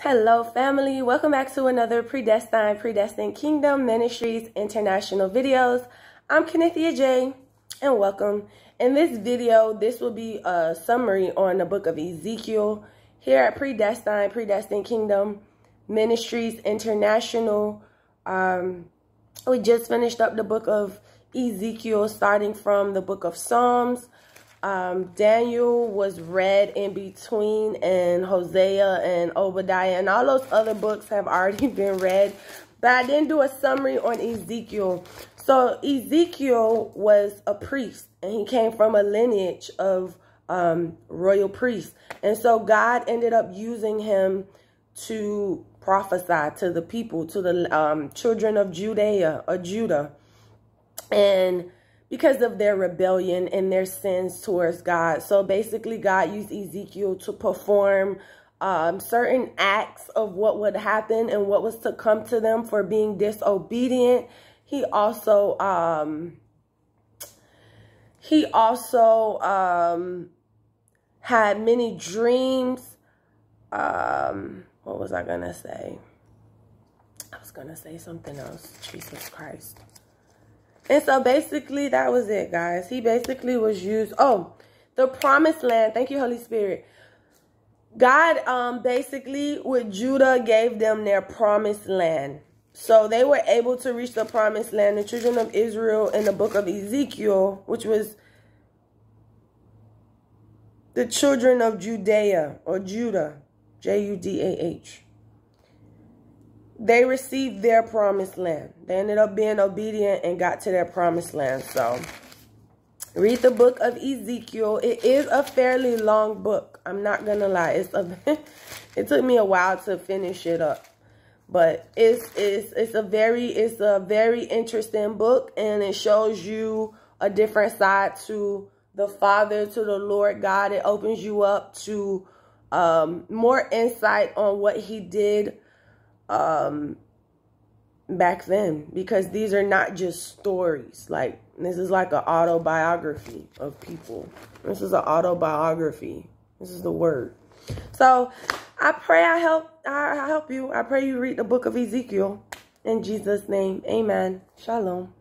Hello, family. Welcome back to another Predestined, Predestined Kingdom Ministries International videos. I'm Kennithia J, and welcome. In this video, this will be a summary on the book of Ezekiel here at Predestined, Predestined Kingdom Ministries International. Um, we just finished up the book of Ezekiel, starting from the book of Psalms, um, Daniel was read in between, and Hosea and Obadiah, and all those other books have already been read. But I didn't do a summary on Ezekiel. So Ezekiel was a priest, and he came from a lineage of um, royal priests. And so God ended up using him to prophesy to the people, to the um, children of Judea or Judah. And because of their rebellion and their sins towards God. So basically, God used Ezekiel to perform um, certain acts of what would happen and what was to come to them for being disobedient. He also, um, he also um, had many dreams. Um, what was I going to say? I was going to say something else. Jesus Christ. And so basically that was it, guys. He basically was used. Oh, the promised land. Thank you, Holy Spirit. God um, basically with Judah gave them their promised land. So they were able to reach the promised land. The children of Israel in the book of Ezekiel, which was the children of Judea or Judah, J-U-D-A-H they received their promised land. They ended up being obedient and got to their promised land. So read the book of Ezekiel. It is a fairly long book. I'm not going to lie. It's a, it took me a while to finish it up. But it's, it's, it's a very, it's a very interesting book and it shows you a different side to the Father, to the Lord God. It opens you up to um, more insight on what he did um, back then because these are not just stories. Like, this is like an autobiography of people. This is an autobiography. This is the word. So, I pray I help I help you. I pray you read the book of Ezekiel. In Jesus' name, amen. Shalom.